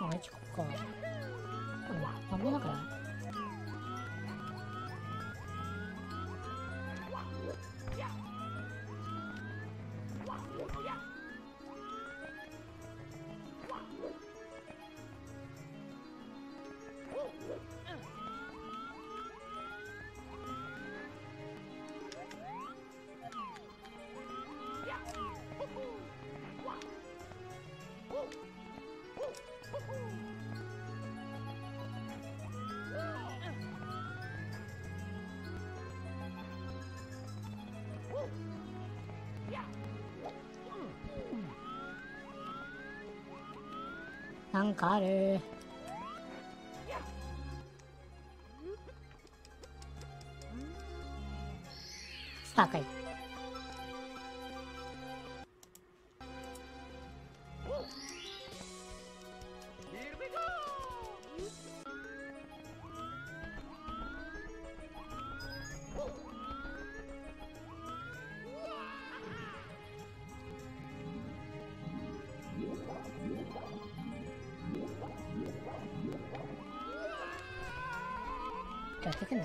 Ótimo, cola. Vamos agora? なんかある。スターかい Thích.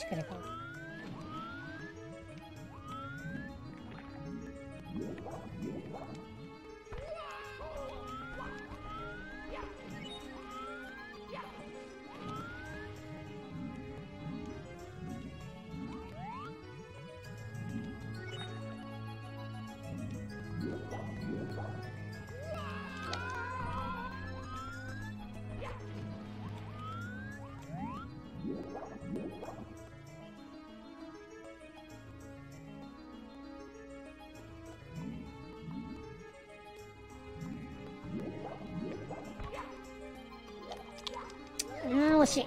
てくんだっ、shit.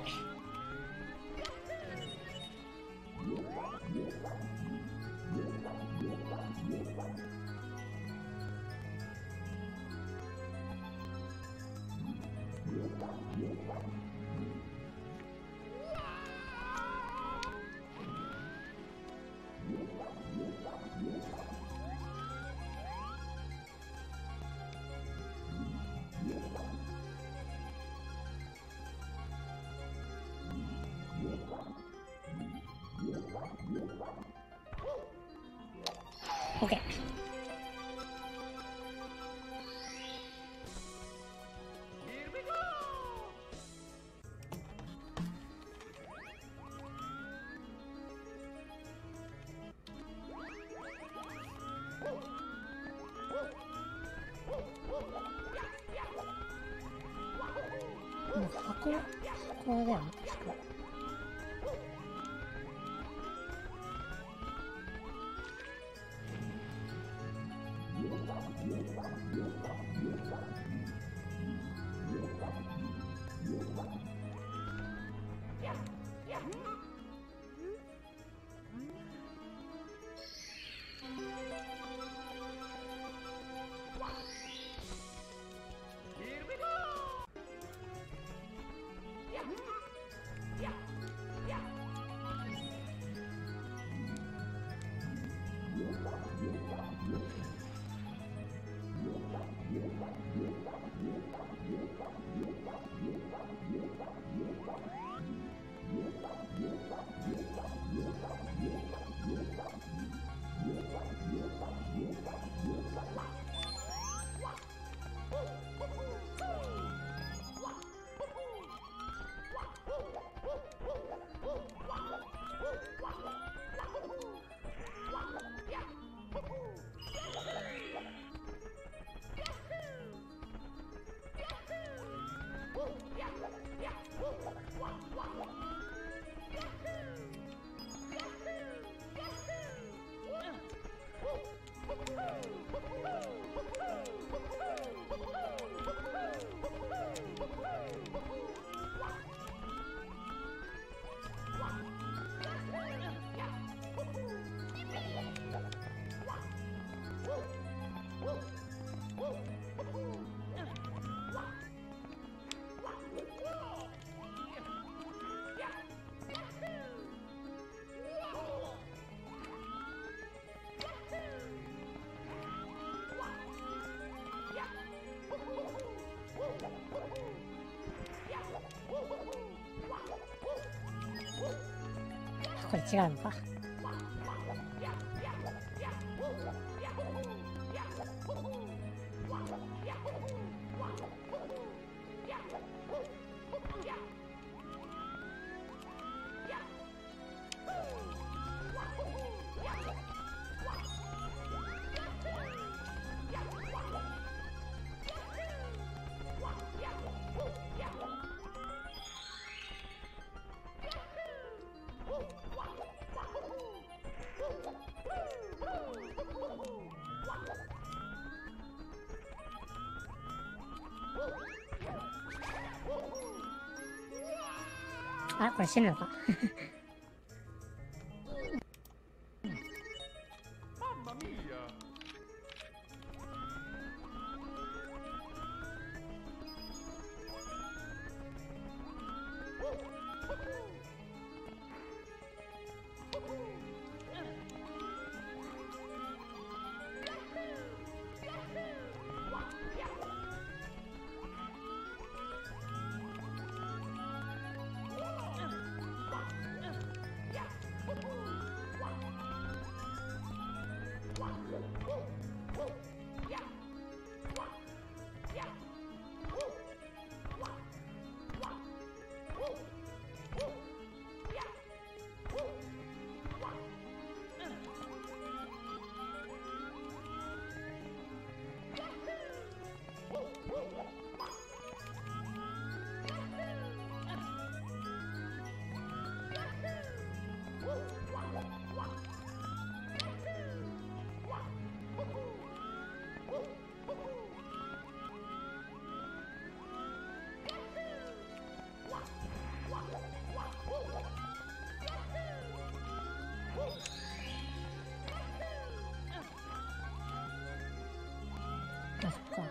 you OK。なんか箱、箱だよ Yeah. 快进来吧。うのかあ、こ Whoa! Whoa! あ、そっ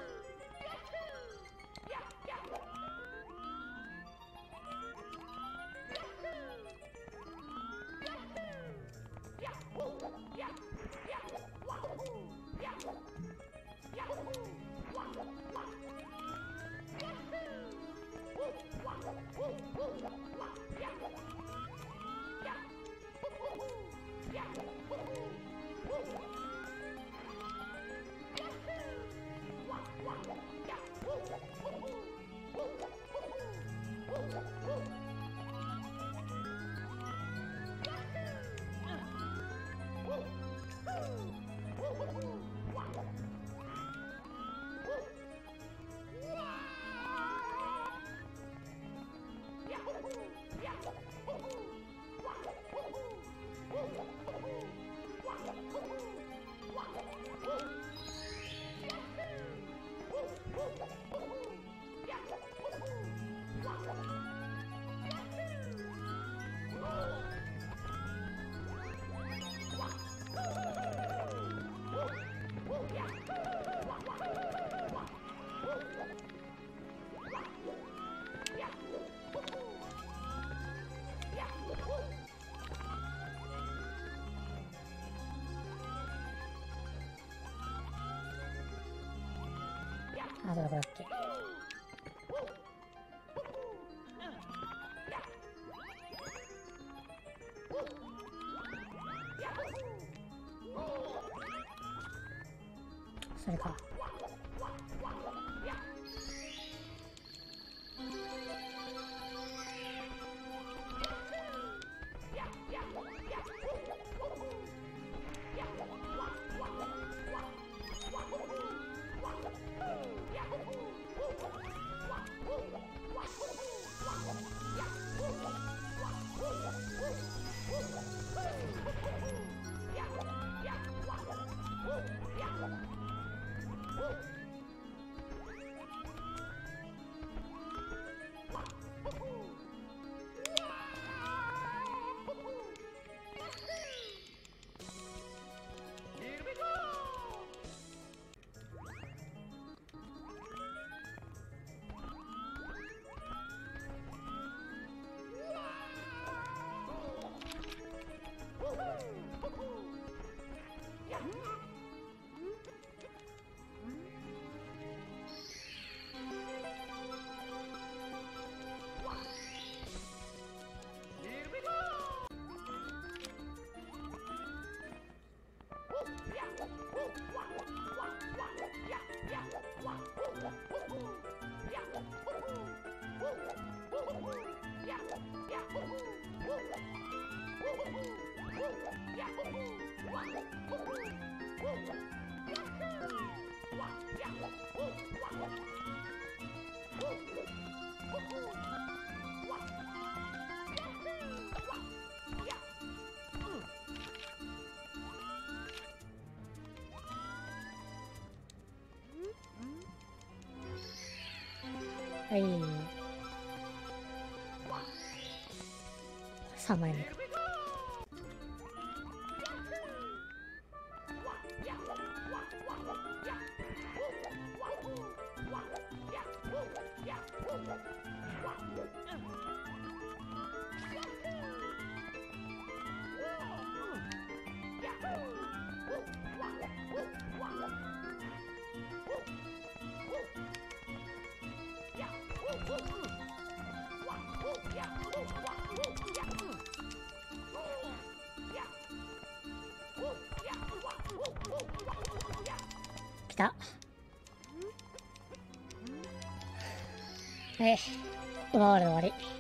どこ、だ、っけ？それか。はい。3枚目か。た。え、奪われ終わり。